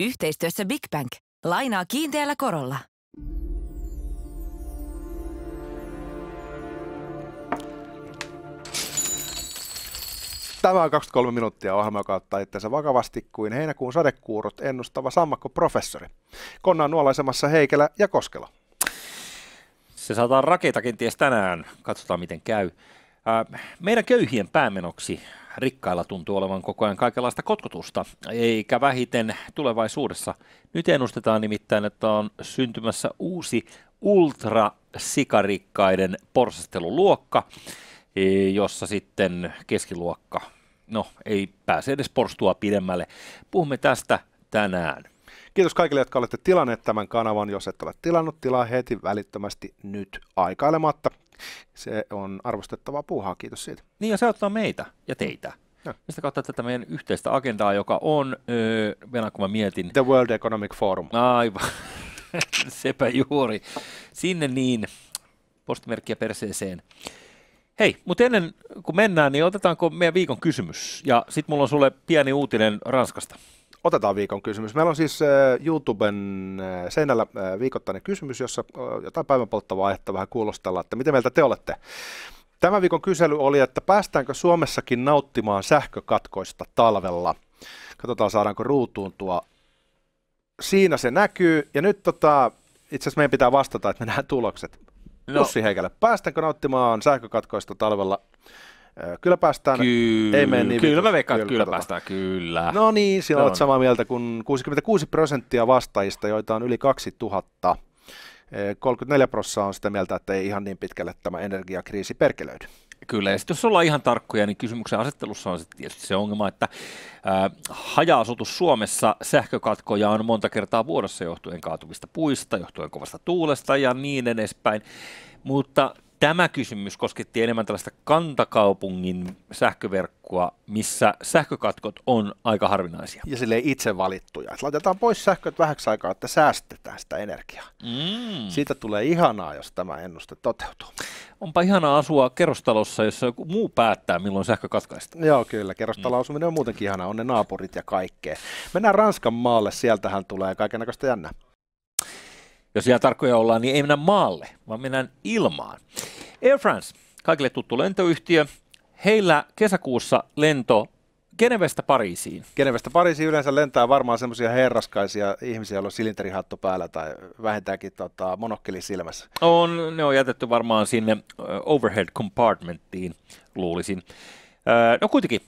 Yhteistyössä Big Bank. Lainaa kiinteällä korolla. Tämä on 23 minuuttia ohjelma, joka ottaa itseensä vakavasti kuin heinäkuun sadekuurot ennustava sammakko-professori. Konnaan nuolaisemassa Heikelä ja Koskela. Se saadaan raketakin ties tänään. Katsotaan miten käy. Meidän köyhien päämenoksi rikkailla tuntuu olevan koko ajan kaikenlaista kotkotusta, eikä vähiten tulevaisuudessa. Nyt ennustetaan nimittäin, että on syntymässä uusi ultrasikarikkaiden porsasteluluokka, e, jossa sitten keskiluokka, no ei pääse edes porstua pidemmälle. Puhumme tästä tänään. Kiitos kaikille, jotka olette tilanneet tämän kanavan. Jos et ole tilannut, tilaa heti välittömästi nyt aikailematta. Se on arvostettavaa puuhaa, kiitos siitä. Niin ja se auttaa meitä ja teitä. Ja. Mistä kautta tätä meidän yhteistä agendaa, joka on, öö, vielä kun mä mietin... The World Economic Forum. Aivan, sepä juuri. Sinne niin, postimerkkiä perseeseen. Hei, mutta ennen kuin mennään, niin otetaanko meidän viikon kysymys? Ja sitten mulla on sulle pieni uutinen Ranskasta. Otetaan viikon kysymys. Meillä on siis YouTuben seinällä viikoittainen kysymys, jossa jotain päivänpolttavaa aihetta vähän kuulostella, että miten mieltä te olette. Tämä viikon kysely oli, että päästäänkö Suomessakin nauttimaan sähkökatkoista talvella. Katsotaan, saadaanko ruutuun tuo. Siinä se näkyy. Ja nyt tota, itse asiassa meidän pitää vastata, että me nähdään tulokset. No. Jussi Heikälle, päästäänkö nauttimaan sähkökatkoista talvella? Kyllä päästään. Kyllä, ei mene niin kyllä mä veikkaan, kyllä, kyllä päästään, kyllä. No niin, siinä olet samaa mieltä kuin 66 prosenttia vastaajista, joita on yli 2000. 34 prosenttia on sitä mieltä, että ei ihan niin pitkälle tämä energiakriisi perkelöidy. Kyllä, ja sitten jos ollaan ihan tarkkoja, niin kysymyksen asettelussa on sitten tietysti se ongelma, että ää, haja-asutus Suomessa sähkökatkoja on monta kertaa vuodessa johtuen kaatuvista puista, johtuen kovasta tuulesta ja niin edespäin. Mutta Tämä kysymys kosketti enemmän tällaista kantakaupungin sähköverkkoa, missä sähkökatkot on aika harvinaisia. Ja sille itse valittuja. Että laitetaan pois sähköt vähäksi aikaa, että säästetään sitä energiaa. Mm. Siitä tulee ihanaa, jos tämä ennuste toteutuu. Onpa ihanaa asua kerrostalossa, jossa joku muu päättää, milloin sähkö katkaistaan. Joo, kyllä. Kerrostaloasuminen on muutenkin ihanaa. On ne naapurit ja kaikkea. Mennään Ranskan maalle. Sieltähän tulee kaikenlaista jännää jos ihan tarkkoja ollaan, niin ei mennä maalle, vaan mennään ilmaan. Air France, kaikille tuttu lentoyhtiö, heillä kesäkuussa lento Genevestä Pariisiin. Genevestä Pariisiin yleensä lentää varmaan semmoisia herraskaisia ihmisiä, joilla on silinterihattu päällä tai vähintäänkin tota, monokkeli silmässä. On, ne on jätetty varmaan sinne overhead compartmenttiin, luulisin. No kuitenkin,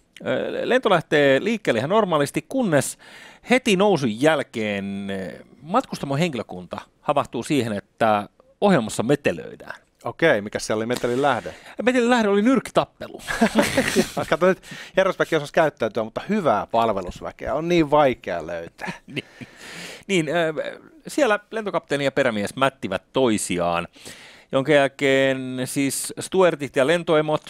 lento lähtee liikkeelle ihan normaalisti, kunnes heti nousun jälkeen matkustamon henkilökunta havahtuu siihen, että ohjelmassa metelöidään. Okei, mikä siellä oli metelin lähde? Metelin lähde oli nyrkkitappelu. Katso nyt, herrasväki osasi käyttäytyä, mutta hyvää palvelusväkeä on niin vaikea löytää. niin, niin siellä lentokapteeni ja perämies mättivät toisiaan, jonka jälkeen siis Stuartit ja lentoemot,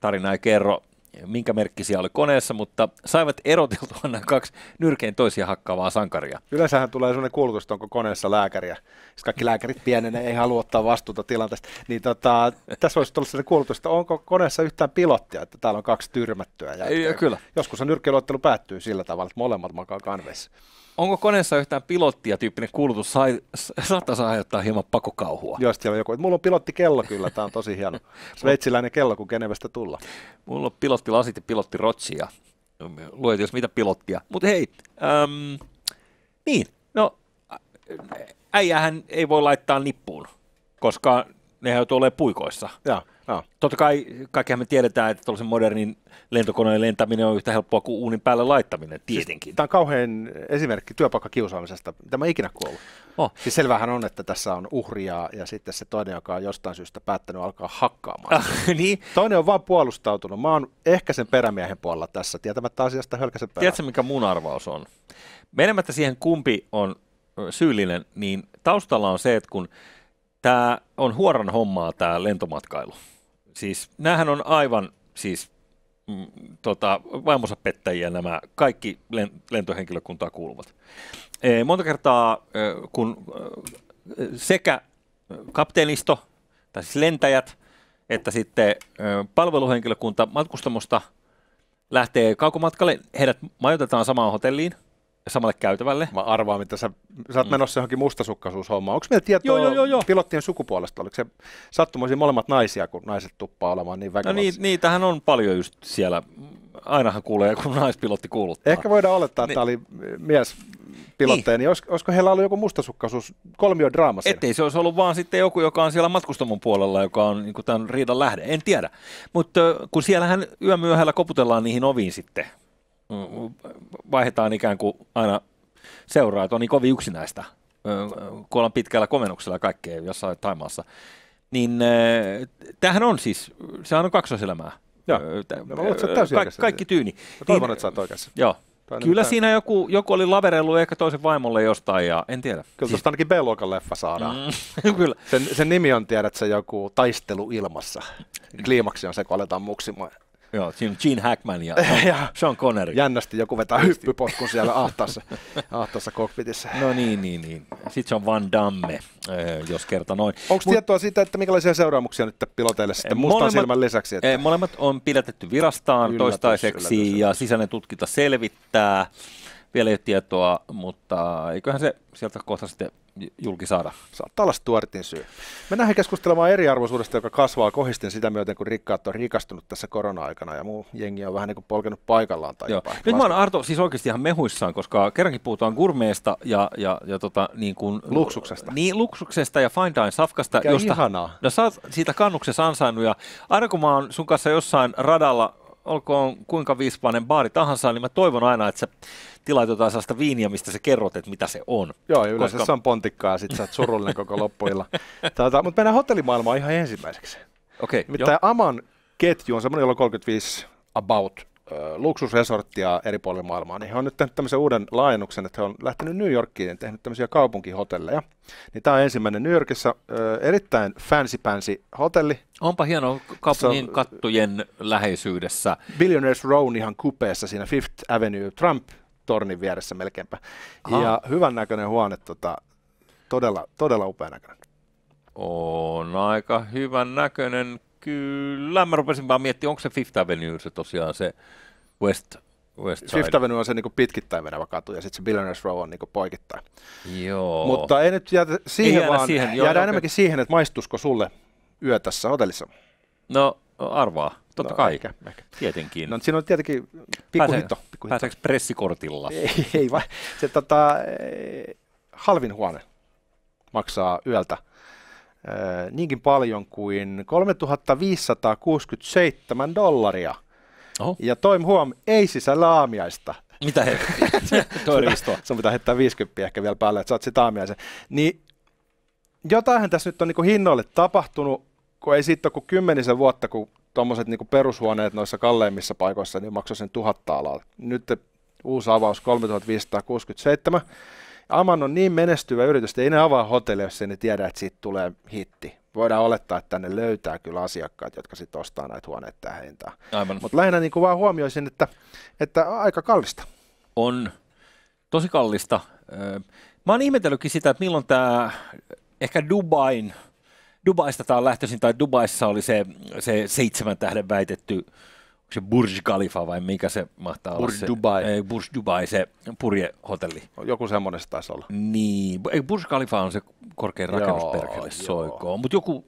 tarina ei kerro, minkä merkkisiä oli koneessa, mutta saivat eroteltua nämä kaksi nyrkein toisia hakkaavaa sankaria. Yleensähän tulee sellainen kuulutus, että onko koneessa lääkäriä. Jos kaikki lääkärit pienenee, ei halua ottaa vastuuta tilanteesta. Niin tota, tässä voisi tulla sellainen kuulutus, että onko koneessa yhtään pilottia, että täällä on kaksi tyrmättyä. Ja kyllä. Joskus nyrkkeiluottelu päättyy sillä tavalla, että molemmat makaa kanveissa onko koneessa yhtään pilottia tyyppinen kuulutus sai, saattaisi aiheuttaa hieman pakokauhua? Joo, siellä on joku, että mulla on pilottikello kyllä, tämä on tosi hieno. Sveitsiläinen kello, kun Genevestä tulla. Mulla on pilottilasit ja pilottirotsia. Luet jos mitä pilottia. Mutta hei, äm, niin, no äijähän ei voi laittaa nippuun, koska ne joutuu olemaan puikoissa. Joo. No. Totta kai kaikkihan me tiedetään, että tuollaisen modernin lentokoneen lentäminen on yhtä helppoa kuin uunin päälle laittaminen, siis tietenkin. Siis, tämä on kauhean esimerkki työpaikkakiusaamisesta, mitä mä ikinä kuullut. Oh. Siis selvähän on, että tässä on uhria ja sitten se toinen, joka on jostain syystä päättänyt alkaa hakkaamaan. Ah, niin. Toinen on vaan puolustautunut. Mä oon ehkä sen perämiehen puolella tässä, tietämättä asiasta hölkäsen perään. Tiedätkö, mikä mun arvaus on? Menemättä siihen, kumpi on syyllinen, niin taustalla on se, että kun tämä on huoran hommaa tämä lentomatkailu, Siis näähän on aivan siis mm, tota, vaimonsa pettäjiä nämä kaikki lentohenkilökuntaa kuuluvat. E, monta kertaa, e, kun e, sekä kapteenisto, tai siis lentäjät, että sitten e, palveluhenkilökunta matkustamosta lähtee kaukomatkalle, heidät majoitetaan samaan hotelliin, samalle käytävälle. Mä arvaan, mitä sä, sä oot mm. menossa johonkin mustasukkaisuushommaan. Onko meillä tietoa joo, joo, joo. pilottien sukupuolesta? Oliko se sattumoisin molemmat naisia, kun naiset tuppaa olemaan niin väkivaltaisia? No niin, niitähän on paljon just siellä. Ainahan kuulee, kun naispilotti kuuluttaa. Ehkä voidaan olettaa, että niin. tämä oli mies pilotteja, niin, niin olisiko, heillä ollut joku mustasukkaisuus kolmiodraama siinä? Ettei se olisi ollut vaan sitten joku, joka on siellä matkustamon puolella, joka on niin tämän riidan lähde. En tiedä. Mutta kun siellähän yömyöhällä koputellaan niihin oviin sitten, vaihdetaan ikään kuin aina seuraa, että on niin kovin yksinäistä, kun ollaan pitkällä komennuksella kaikkea jossain Taimaassa. Niin tämähän on siis, sehän on kaksoiselämää. Joo, no, Ka- kaikki tyyni. Mä toivon, niin, että sä oot oikeassa. Joo, Kyllä mitään. siinä joku, joku oli laverellut ehkä toisen vaimolle jostain ja en tiedä. Kyllä tuosta ainakin B-luokan leffa saadaan. Mm, kyllä. Sen, sen, nimi on, tiedät se joku taistelu ilmassa. Kliimaksi on se, kun aletaan muksimaan. Joo, siinä on Gene Hackman ja, ja Sean Connery. Jännästi joku vetää hyppypotkun siellä ahtaassa, ahtaassa kokpitissa. No niin, niin, niin. Sitten se on Van Damme, jos kerta noin. Onko Mut, tietoa siitä, että minkälaisia seuraamuksia nyt piloteille sitten mustan molemmat, silmän lisäksi? Että... Molemmat on pidätetty virastaan yllätys, toistaiseksi yllätys, yllätys. ja sisäinen tutkinta selvittää. Vielä ei ole tietoa, mutta eiköhän se sieltä kohta sitten julki saada. Saattaa olla Stuartin syy. Mennään keskustelemaan eriarvoisuudesta, joka kasvaa kohistin sitä myöten, kun rikkaat on rikastunut tässä korona-aikana ja muu jengi on vähän niin kuin polkenut paikallaan. Tai Joo. Nyt mä oon Arto siis oikeasti ihan mehuissaan, koska kerrankin puhutaan gurmeesta ja, ja, ja tota, niin kuin, luksuksesta. Niin, luksuksesta ja fine dine safkasta, Mikä josta ihanaa. No, sä oot siitä kannuksessa ansainnut ja aina kun mä oon sun kanssa jossain radalla olkoon kuinka viispainen baari tahansa, niin mä toivon aina, että sä tilaat jotain sellaista viiniä, mistä sä kerrot, että mitä se on. Joo, ja yleensä koska... se on pontikkaa ja sit sä oot surullinen koko loppuilla. Tätä, mutta mennään hotellimaailmaan ihan ensimmäiseksi. Okei, okay, Nimittäin Aman ketju on semmoinen, jolla on 35 about luksusresorttia eri puolilla maailmaa, niin he on nyt tehnyt tämmöisen uuden laajennuksen, että he on lähtenyt New Yorkiin ja tehnyt tämmöisiä kaupunkihotelleja. Niin tämä on ensimmäinen New Yorkissa, erittäin fancy pansy hotelli. Onpa hieno kaupungin on, kattujen läheisyydessä. Billionaires Row ihan kupeessa siinä Fifth Avenue Trump tornin vieressä melkeinpä. Aha. Ja hyvän näköinen huone, tota, todella, todella upea näköinen. On aika hyvän näköinen, kyllä. Mä rupesin vaan miettimään, onko se Fifth Avenue se tosiaan se West West Side. Fifth Avenue on se niin pitkittäin menevä katu ja sitten se Billionaires Row on niin poikittain. Joo. Mutta ei nyt jäädä siihen, ei vaan siihen. Joo, jäädään enemmänkin siihen, että maistusko sulle yö tässä hotellissa? No arvaa. Totta no, kai, ehkä, ehkä. tietenkin. No, siinä on tietenkin pikkuhitto. Pikku Pääseekö pressikortilla? Ei, ei vai. Se tota, eh, halvin huone maksaa yöltä äh, niinkin paljon kuin 3567 dollaria. Oho. Ja toim huom, ei sisällä aamiaista. Mitä he? Toi Sun pitää heittää 50 ehkä vielä päälle, että saat sitä aamiaisen. Niin jotainhan tässä nyt on niin hinnoille tapahtunut, kun ei siitä ole kuin kymmenisen vuotta, kun tuommoiset niin perushuoneet noissa kalleimmissa paikoissa niin maksoi sen tuhatta alaa. Nyt uusi avaus 3567. Aman on niin menestyvä yritys, että ei ne avaa hotelli, jos ei ne tiedä, että siitä tulee hitti. Voidaan olettaa, että tänne löytää kyllä asiakkaat, jotka sitten ostaa näitä huoneita tähän hintaan. Mutta lähinnä niin kuin vaan huomioisin, että, että aika kallista. On tosi kallista. Mä oon ihmetellytkin sitä, että milloin tämä ehkä Dubain – Dubaista tämä on lähtöisin, tai Dubaissa oli se, se seitsemän tähden väitetty, se Burj Khalifa vai mikä se mahtaa Burj olla? Se, Dubai. Ei, Burj Dubai, se purjehotelli. Joku semmoinen se taisi olla. Niin, ei, Burj Khalifa on se korkein rakennusperkele soikoon, mutta joku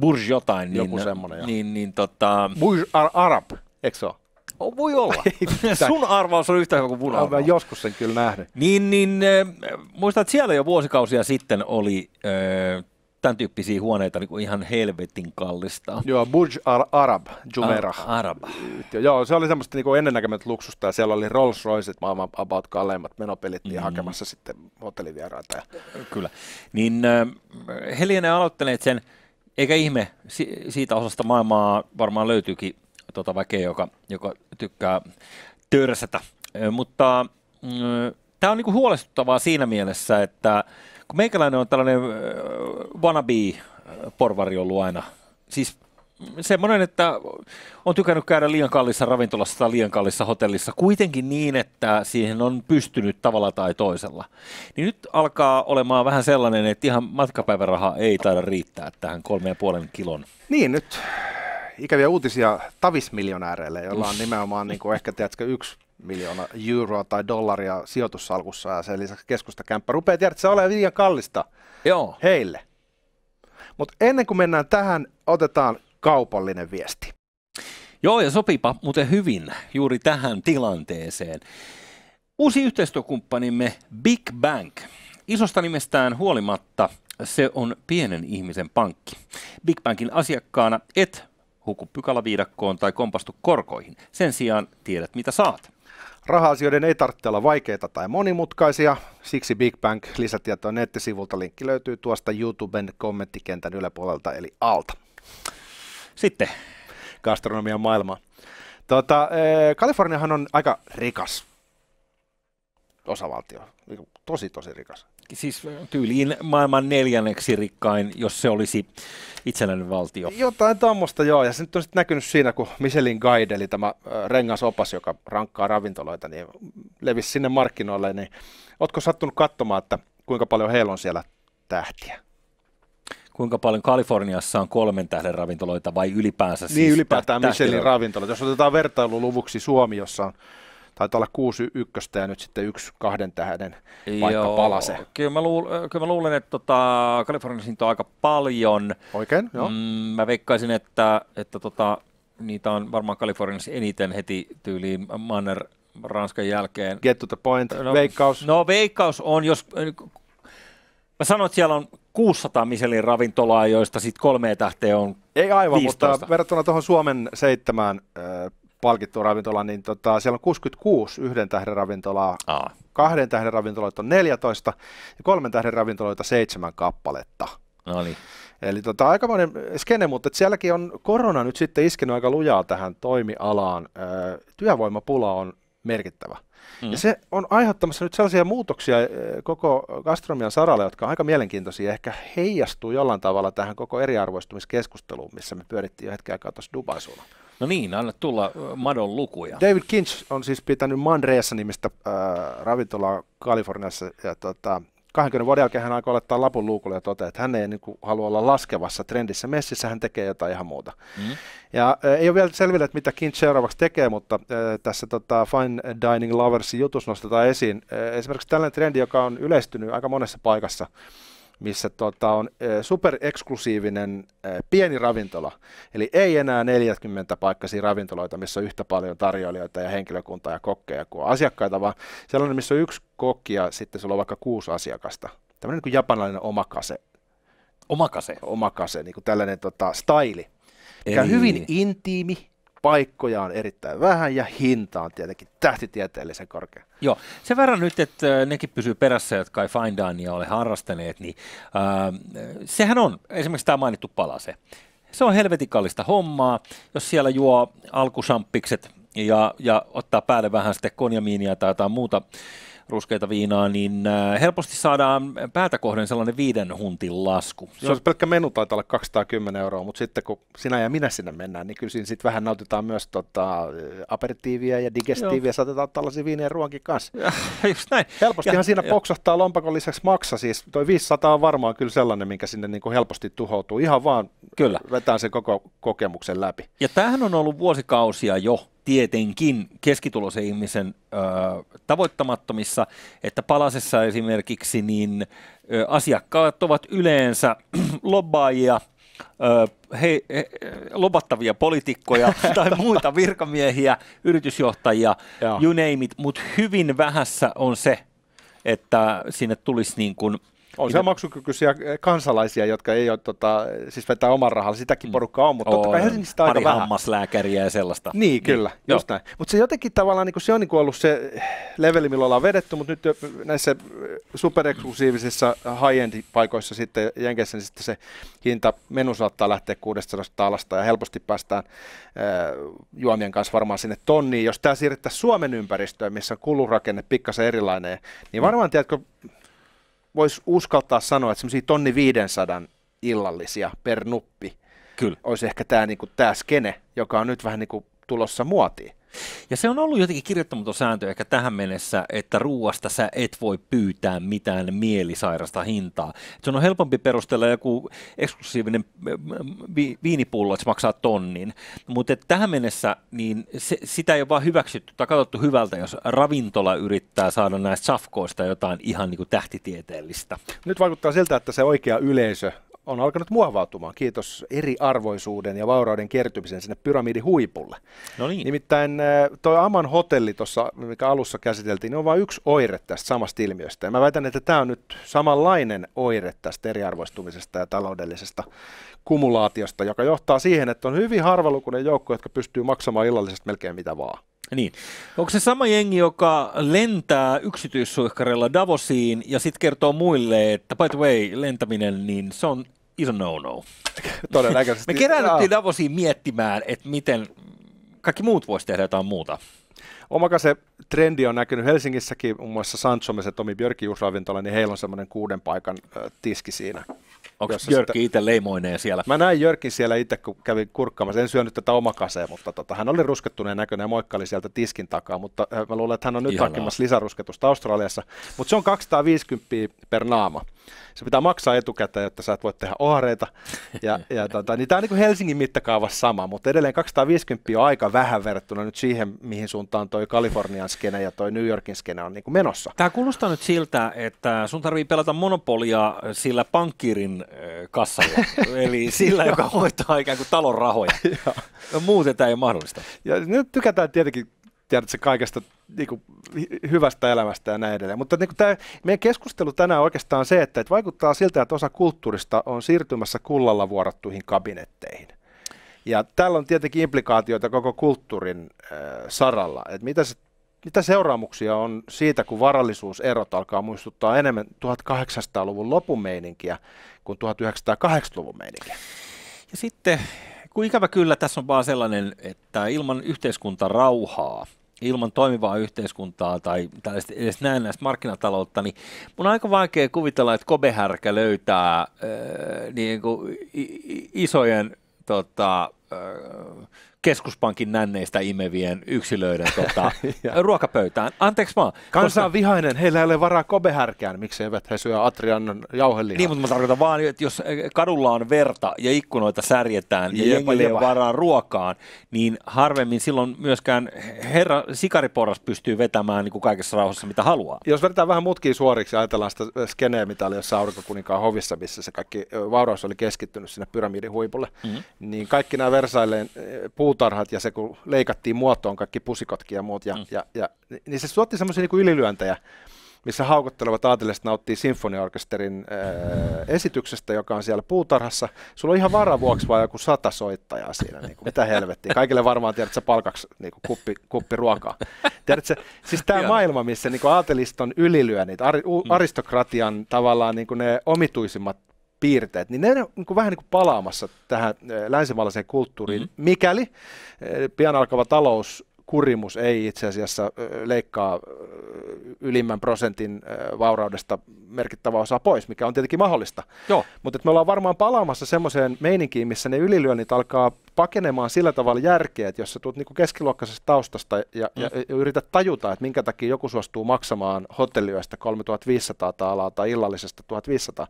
Burj jotain. Niin, joku semmoinen, niin, niin, tota... Burj Arab, eikö se ole? Oh, voi olla. Sun arvaus on yhtä hyvä kuin mun arvaus. Olen joskus sen kyllä nähnyt. Niin, niin äh, muistan, että siellä jo vuosikausia sitten oli äh, tämän tyyppisiä huoneita niin kuin ihan helvetin kallista. Joo, Burj Al Arab, Jumeirah. Arab. Joo, se oli semmoista niin ennennäkemättä luksusta ja siellä oli Rolls Royce, maailman about kalleimmat menopelit mm. ja hakemassa sitten hotellivieraita. Ja... Kyllä. Niin äh, he lienee aloittaneet sen, eikä ihme, si- siitä osasta maailmaa varmaan löytyykin tota väkeä, joka, joka tykkää törsätä. Äh, mutta äh, tämä on niinku huolestuttavaa siinä mielessä, että kun meikäläinen on tällainen äh, wannabe-porvari ollut aina, siis semmoinen, että on tykännyt käydä liian kallissa ravintolassa tai liian kallissa hotellissa, kuitenkin niin, että siihen on pystynyt tavalla tai toisella. Niin nyt alkaa olemaan vähän sellainen, että ihan matkapäiväraha ei taida riittää tähän kolmeen puolen kilon. Niin nyt ikäviä uutisia tavismiljonääreille, joilla on nimenomaan niin kuin ehkä tiedätkö, yksi miljoona euroa tai dollaria sijoitussalkussa ja sen lisäksi keskustakämppä. Rupeaa tiedät, että se ole liian kallista Joo. heille. Mutta ennen kuin mennään tähän, otetaan kaupallinen viesti. Joo, ja sopipa muuten hyvin juuri tähän tilanteeseen. Uusi yhteistyökumppanimme Big Bank. Isosta nimestään huolimatta se on pienen ihmisen pankki. Big Bankin asiakkaana et huku pykalaviidakkoon tai kompastu korkoihin. Sen sijaan tiedät, mitä saat. Raha-asioiden ei tarvitse olla vaikeita tai monimutkaisia, siksi Big Bang lisätietoa nettisivulta. Linkki löytyy tuosta YouTuben kommenttikentän yläpuolelta eli alta. Sitten Gastronomian maailma. Tota, eh, Kaliforniahan on aika rikas osavaltio, tosi tosi rikas. Siis tyyliin maailman neljänneksi rikkain, jos se olisi itsenäinen valtio. Jotain tuommoista joo, ja se nyt on sitten näkynyt siinä, kun Michelin Guide, eli tämä ö, rengasopas, joka rankkaa ravintoloita, niin levisi sinne markkinoille, niin ootko sattunut katsomaan, että kuinka paljon heillä on siellä tähtiä? Kuinka paljon Kaliforniassa on kolmen tähden ravintoloita vai ylipäänsä siis niin ylipäätään tä- Michelin ravintoloita. Jos otetaan vertailuluvuksi Suomi, jossa on taitaa olla kuusi ykköstä ja nyt sitten yksi kahden tähden, vaikka Joo, palase. Kyllä mä, luul, kyllä mä luulen, että tota, Kaliforniassa niitä on aika paljon. Oikein? Joo. Mm, mä veikkaisin, että, että tota, niitä on varmaan Kaliforniassa eniten heti tyyliin Manner Ranskan jälkeen. Get to the point, veikkaus. No veikkaus on, jos... Mä sanoin, että siellä on 600 Michelin ravintolaa, joista sitten kolme tähteä on Ei aivan, 15. mutta verrattuna tuohon Suomen seitsemään äh, palkittuun ravintolaan, niin tota, siellä on 66 yhden tähden ravintolaa, Aa. kahden tähden ravintoloita on 14 ja kolmen tähden ravintoloita seitsemän kappaletta. No niin. Eli tota, aikamoinen skene, mutta sielläkin on korona nyt sitten iskenyt aika lujaa tähän toimialaan. Ö, työvoimapula on merkittävä. Mm. Ja se on aiheuttamassa nyt sellaisia muutoksia koko gastronomian saralle, jotka on aika mielenkiintoisia ehkä heijastuu jollain tavalla tähän koko eriarvoistumiskeskusteluun, missä me pyörittiin jo hetken aikaa tuossa. No niin, anna tulla madon lukuja. David Kinch on siis pitänyt Manreessa nimistä äh, ravintolaa Kaliforniassa ja tota, 20 vuoden jälkeen hän aikoo laittaa lapun luukulle ja toteaa, että hän ei niin kuin, halua olla laskevassa trendissä messissä, hän tekee jotain ihan muuta. Mm. Ja äh, ei ole vielä selville, että mitä Kinch seuraavaksi tekee, mutta äh, tässä tota, Fine Dining Loversin jutussa nostetaan esiin äh, esimerkiksi tällainen trendi, joka on yleistynyt aika monessa paikassa, missä tota, on äh, supereksklusiivinen äh, pieni ravintola. Eli ei enää 40 paikkaisia ravintoloita, missä on yhtä paljon tarjoilijoita ja henkilökuntaa ja kokkeja kuin asiakkaita, vaan sellainen, missä on yksi kokki ja sitten sulla on vaikka kuusi asiakasta. Tämmöinen niin kuin japanilainen omakase, Omakase. omakase niin kuin tällainen tota, staili, mikä on Eli- hyvin intiimi, paikkoja on erittäin vähän ja hinta on tietenkin tähtitieteellisen korkea. Joo, sen verran nyt, että ö, nekin pysyy perässä, jotka ei dinea ole harrastaneet, niin ää, sehän on esimerkiksi tämä mainittu palase. Se on helvetin kallista hommaa, jos siellä juo alkusampikset ja, ja ottaa päälle vähän sitten konjamiinia tai jotain muuta ruskeita viinaa, niin ää, helposti saadaan päätä kohden sellainen viiden huntin lasku. Se on pelkkä menu taitaa olla 210 euroa, mutta sitten kun sinä ja minä sinne mennään, niin kyllä siinä sitten vähän nautitaan myös tota, aperitiiviä ja digestiiviä, saatetaan tällaisia viinejä ruoankin kanssa. Just näin. Helpostihan Ja- siinä ja- poksahtaa lompakon lisäksi maksa, siis toi 500 on varmaan kyllä sellainen, minkä sinne niin kuin helposti tuhoutuu, ihan vaan Kyllä. vetää sen koko kokemuksen läpi. Ja tämähän on ollut vuosikausia jo tietenkin keskituloisen ihmisen ö, tavoittamattomissa, että palasessa esimerkiksi niin ö, asiakkaat ovat yleensä lobbaajia, ö, he, he, lobattavia poliitikkoja tai muita virkamiehiä, yritysjohtajia, Joo. you name it, mutta hyvin vähässä on se, että sinne tulisi niin kuin On siellä maksukykyisiä kansalaisia, jotka ei ole, tota, siis vetää oman rahalla, sitäkin porukkaa on, mutta totta kai on Helsingistä aika vähän. hammaslääkäriä ja sellaista. Niin, kyllä, joo. just näin. Mutta se jotenkin tavallaan, niin se on niin ollut se leveli, millä ollaan vedetty, mutta nyt näissä supereksklusiivisissa high-end-paikoissa sitten Jenkeissä, niin sitten se hinta, menu saattaa lähteä 600 alasta ja helposti päästään ää, juomien kanssa varmaan sinne tonniin. Jos tämä siirrettäisiin Suomen ympäristöön, missä on kulurakenne pikkasen erilainen, niin varmaan, tiedätkö, voisi uskaltaa sanoa, että semmoisia tonni 500 illallisia per nuppi Kyllä. olisi ehkä tämä niinku, tää skene, joka on nyt vähän niinku tulossa muotiin. Ja se on ollut jotenkin kirjoittamaton sääntö ehkä tähän mennessä, että ruuasta sä et voi pyytää mitään mielisairasta hintaa. Se on helpompi perustella joku eksklusiivinen vi- viinipullo, että se maksaa tonnin. Mutta tähän mennessä niin se, sitä ei ole vaan hyväksytty tai katsottu hyvältä, jos ravintola yrittää saada näistä safkoista jotain ihan niin kuin tähtitieteellistä. Nyt vaikuttaa siltä, että se oikea yleisö on alkanut muovautumaan, kiitos eriarvoisuuden ja vaurauden kertymisen sinne pyramidin huipulle. No niin. Nimittäin äh, tuo Aman hotelli tuossa, mikä alussa käsiteltiin, niin on vain yksi oire tästä samasta ilmiöstä. Ja mä väitän, että tämä on nyt samanlainen oire tästä eriarvoistumisesta ja taloudellisesta kumulaatiosta, joka johtaa siihen, että on hyvin harvalukuinen joukko, jotka pystyy maksamaan illallisesta melkein mitä vaan. Niin. Onko se sama jengi, joka lentää yksityissuihkarella Davosiin ja sitten kertoo muille, että by the way, lentäminen, niin se on iso no-no. Todennäköisesti. Me keräännyttiin Davosiin miettimään, että miten kaikki muut voisi tehdä jotain muuta. Omaka se trendi on näkynyt Helsingissäkin, muun muassa Sanchomme, se Tomi Björki-juusravintola, niin heillä on semmoinen kuuden paikan tiski siinä. Onko Jörki itse leimoineen siellä? Mä näin Jörkin siellä itse, kun kävin kurkkaamassa. En syönyt tätä omakasea, mutta tota, hän oli ruskettuneen näköinen ja moikkaili sieltä tiskin takaa, mutta äh, mä luulen, että hän on nyt hankkimassa lisärusketusta Australiassa. Mutta se on 250 per naama se pitää maksaa etukäteen, että sä et voi tehdä ohareita. Ja, ja tota, niin tämä on niin kuin Helsingin mittakaavassa sama, mutta edelleen 250 on aika vähän verrattuna nyt siihen, mihin suuntaan toi Kalifornian skene ja toi New Yorkin skene on niin kuin menossa. Tämä kuulostaa nyt siltä, että sun tarvii pelata monopolia sillä pankkirin kassalla, eli sillä, joka hoitaa ikään kuin talon rahoja. Muuten tämä ei ole mahdollista. Ja nyt tykätään tietenkin tiedätkö, kaikesta niin kuin, hyvästä elämästä ja näin edelleen. Mutta niin kuin tämä, meidän keskustelu tänään oikeastaan se, että, että vaikuttaa siltä, että osa kulttuurista on siirtymässä kullalla vuorattuihin kabinetteihin. Ja tällä on tietenkin implikaatioita koko kulttuurin äh, saralla. Että mitä, se, mitä seuraamuksia on siitä, kun varallisuuserot alkaa muistuttaa enemmän 1800-luvun lopun meininkiä kuin 1980-luvun meininkiä? Ja sitten, kun ikävä kyllä tässä on vaan sellainen, että ilman yhteiskuntarauhaa – ilman toimivaa yhteiskuntaa tai tällaista edes näennäistä markkinataloutta, niin mun on aika vaikea kuvitella, että kobehärkä löytää äh, niin kuin isojen tota, äh, keskuspankin nänneistä imevien yksilöiden tota, ruokapöytään. Anteeksi vaan. Kansa on vihainen, heillä ei ole varaa kobehärkään, miksi eivät he syö Atriannon jauhelihaa. Niin, mutta mä tarkoitan vaan, että jos kadulla on verta ja ikkunoita särjetään ja jengille ei varaa ruokaan, niin harvemmin silloin myöskään herra sikariporras pystyy vetämään niin kuin kaikessa rauhassa mitä haluaa. Jos vedetään vähän mutkiin suoriksi ja ajatellaan sitä skeneä, mitä oli jossain aurinkokuninkaan hovissa, missä se kaikki vauraus oli keskittynyt sinne pyramidin huipulle, mm-hmm. niin kaikki nämä Versailleen puu puutarhat ja se kun leikattiin muotoon kaikki pusikotkin ja muut, ja, mm. ja, ja, niin se tuotti semmoisia niin ylilyöntejä, missä haukottelevat aatelaiset nauttii sinfoniaorkesterin ää, esityksestä, joka on siellä puutarhassa. Sulla on ihan varan vuoksi vaan joku sata soittajaa siinä, niin kuin, mitä helvettiä. Kaikille varmaan tiedät sä palkaksi niin kuin kuppi, kuppi ruokaa. Tiedätkö, siis tämä maailma, missä niin kuin aateliston ylilyönnit, ar, mm. aristokratian tavallaan niin kuin ne omituisimmat piirteet, niin ne on niin kuin vähän niin kuin palaamassa tähän länsimaalaiseen kulttuuriin, mm-hmm. mikäli pian alkava talous kurimus ei itse asiassa leikkaa ylimmän prosentin vauraudesta merkittävä osa pois, mikä on tietenkin mahdollista. Mutta me ollaan varmaan palaamassa semmoiseen meininkiin, missä ne ylilyönnit alkaa pakenemaan sillä tavalla järkeä, että jos sä tulet niinku keskiluokkaisesta taustasta ja, mm. ja, ja yrität tajuta, että minkä takia joku suostuu maksamaan hotelliyöstä 3500 taalaa tai illallisesta 1500,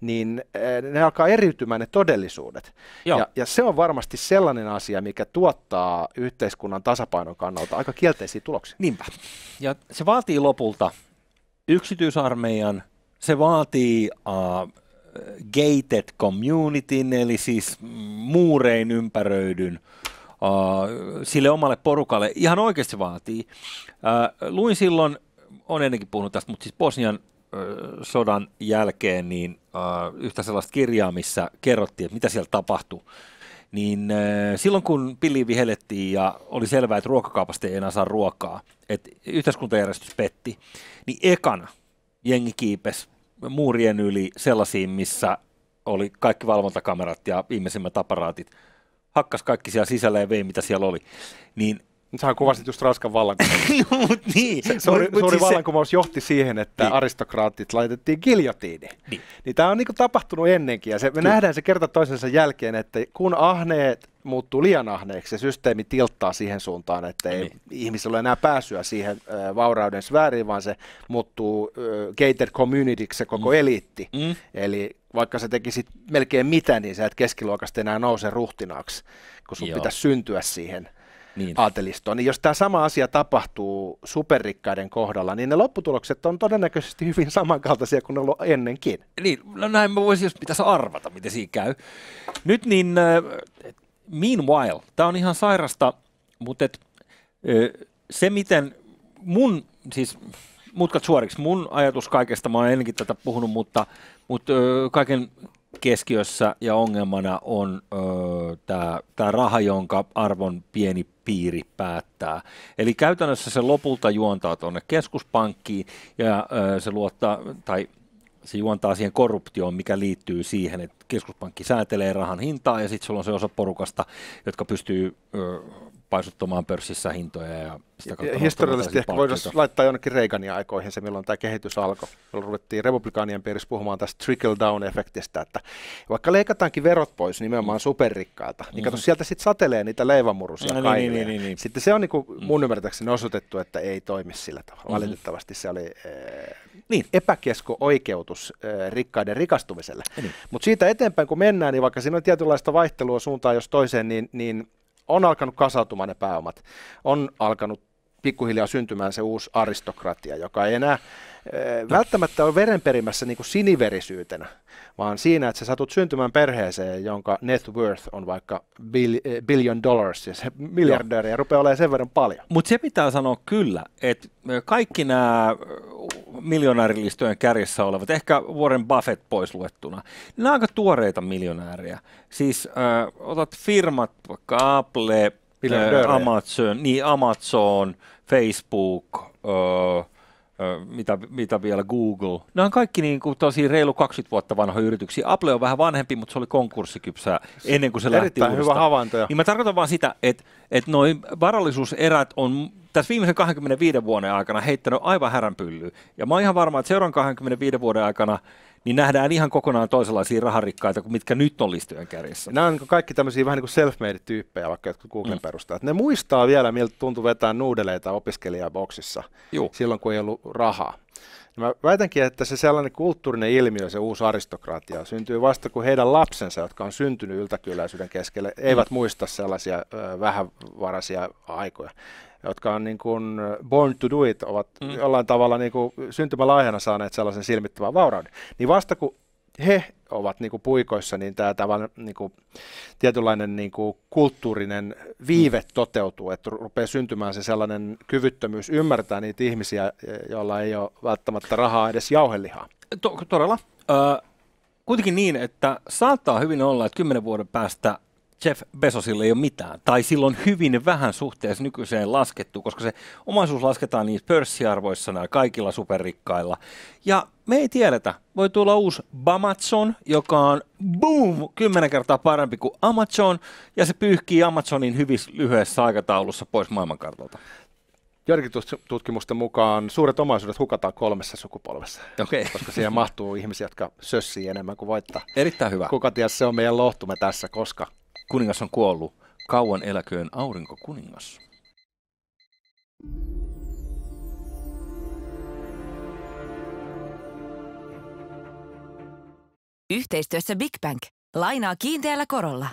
niin ne alkaa eriytymään ne todellisuudet. Ja, ja se on varmasti sellainen asia, mikä tuottaa yhteiskunnan tasapainon kannalta aika kielteisiä tuloksia. Niinpä. Ja se vaatii lopulta yksityisarmeijan, se vaatii uh, gated communityn, eli siis muurein ympäröidyn uh, sille omalle porukalle. Ihan oikeasti vaatii. Uh, luin silloin, on ennenkin puhunut tästä, mutta siis Bosnian sodan jälkeen niin uh, yhtä sellaista kirjaa, missä kerrottiin, että mitä siellä tapahtui niin silloin kun pilliin vihelettiin ja oli selvää, että ruokakaupasta ei enää saa ruokaa, että yhteiskuntajärjestys petti, niin ekana jengi kiipes muurien yli sellaisiin, missä oli kaikki valvontakamerat ja viimeisimmät aparaatit, hakkas kaikki siellä sisällä ja vei mitä siellä oli, niin Sähän kuvasit just Ranskan vallankumous. no, mut niin. Se, suuri Mut- mut suuri siis se- vallankumous johti siihen, että Niin. aristokraatit laitettiin giljotiiniin. Niin. Niin tämä on niinku tapahtunut ennenkin ja se, me Kyllä. nähdään se kerta toisensa jälkeen, että kun ahneet muuttuu liian ahneeksi, se systeemi tilttaa siihen suuntaan, että ei Niin. ihmisillä ole enää pääsyä siihen ö, vaurauden sfääriin, vaan se muuttuu ö, gated communityksi se koko eliitti. Mm. Eli vaikka sä tekisit melkein mitä, niin sä et keskiluokasta enää nouse ruhtinaaksi, kun sun Joo. pitäisi syntyä siihen Niin. aatelistoon. Niin jos tämä sama asia tapahtuu superrikkaiden kohdalla, niin ne lopputulokset on todennäköisesti hyvin samankaltaisia kuin ne ollut ennenkin. Niin, no näin mä voisin, jos pitäisi arvata, miten siinä käy. Nyt niin, äh, meanwhile, tämä on ihan sairasta, mutta et, se miten mun, siis mutkat suoriksi, mun ajatus kaikesta, mä oon ennenkin tätä puhunut, mutta, mutta kaiken keskiössä ja ongelmana on tämä raha, jonka arvon pieni piiri päättää. Eli käytännössä se lopulta juontaa tuonne keskuspankkiin ja ö, se luottaa, tai se juontaa siihen korruptioon, mikä liittyy siihen, että keskuspankki säätelee rahan hintaa ja sitten sulla on se osa porukasta, jotka pystyy ö, paisuttamaan pörssissä hintoja ja sitä Ja historiallisesti ehkä voitaisiin laittaa jonnekin Reaganin aikoihin se, milloin tämä kehitys alkoi. Jolloin ruvettiin republikaanien piirissä puhumaan tästä trickle-down-efektistä, että vaikka leikataankin verot pois nimenomaan superrikkailta, niin kato, sieltä sitten satelee niitä leivamurusia No no, niin, niin, niin, niin, niin. Sitten se on niin kuin mun ymmärtääkseni osoitettu, että ei toimi sillä tavalla. Valitettavasti se oli äh, Niin. epäkesko oikeutus äh, rikkaiden rikastumiselle. Niin. Mutta siitä eteenpäin kun mennään, niin vaikka siinä on tietynlaista vaihtelua suuntaan jos toiseen, niin, niin on alkanut kasautumaan ne pääomat. On alkanut pikkuhiljaa syntymään se uusi aristokratia, joka ei enää äh, välttämättä ole verenperimässä niin kuin siniverisyytenä, vaan siinä, että sä satut syntymään perheeseen, jonka net worth on vaikka bil, äh, billion dollars, ja se miljardööriä rupeaa olemaan sen verran paljon. Mutta se pitää sanoa kyllä, että kaikki nämä miljonäärilistojen kärjessä olevat, ehkä Warren Buffett pois luettuna, niin nämä on aika tuoreita miljonäärejä. Siis äh, otat firmat, vaikka Apple, äh, Amazon, niin Amazon, Facebook, äh, mitä, mitä vielä Google. Nämä on kaikki niin kuin tosi reilu 20 vuotta vanhoja yrityksiä. Apple on vähän vanhempi, mutta se oli konkurssikypsä ennen kuin se lähti Erittäin hyvä havainto. ja- Niin mä tarkoitan vaan sitä, että, että noin varallisuuserät on tässä viimeisen 25 vuoden aikana heittänyt aivan häränpyllyyn. Ja mä oon ihan varma, että seuraavan 25 vuoden aikana niin nähdään ihan kokonaan toisenlaisia raharikkaita kuin mitkä nyt on listojen kärjessä. Nämä on kaikki tämmöisiä vähän niin kuin self-made-tyyppejä, vaikka jotkut Googlen mm. perustajat. Ne muistaa vielä, miltä tuntui vetää nuudeleita opiskelijaboksissa Juu. silloin, kun ei ollut rahaa. Mä väitänkin, että se sellainen kulttuurinen ilmiö, se uusi aristokratia, syntyy vasta kun heidän lapsensa, jotka on syntynyt yltäkyläisyyden keskelle, eivät muista sellaisia ö, vähävaraisia aikoja jotka on niin kuin born to do it, ovat mm. jollain tavalla niin kuin syntymälahjana saaneet sellaisen silmittävän vaurauden. Niin vasta kun he ovat niin kuin puikoissa, niin tämä tavallaan niin kuin, tietynlainen niin kuin kulttuurinen viive toteutuu, että rupeaa syntymään se sellainen kyvyttömyys ymmärtää niitä ihmisiä, joilla ei ole välttämättä rahaa edes jauhelihaa. To- todella. Ö, kuitenkin niin, että saattaa hyvin olla, että kymmenen vuoden päästä Jeff Bezosille ei ole mitään, tai silloin hyvin vähän suhteessa nykyiseen laskettu, koska se omaisuus lasketaan niissä pörssiarvoissa näillä kaikilla superrikkailla. Ja me ei tiedetä, voi tulla uusi Bamazon, joka on boom, kymmenen kertaa parempi kuin Amazon, ja se pyyhkii Amazonin hyvissä lyhyessä aikataulussa pois maailmankartalta. Joidenkin tut- tutkimusten mukaan suuret omaisuudet hukataan kolmessa sukupolvessa, okay. koska siihen mahtuu ihmisiä, jotka sössii enemmän kuin voittaa. erittäin hyvä. Kuka tiedä, se on meidän lohtumme tässä, koska Kuningas on kuollut. Kauan eläköön aurinkokuningas. Yhteistyössä Big Bank. Lainaa kiinteällä korolla.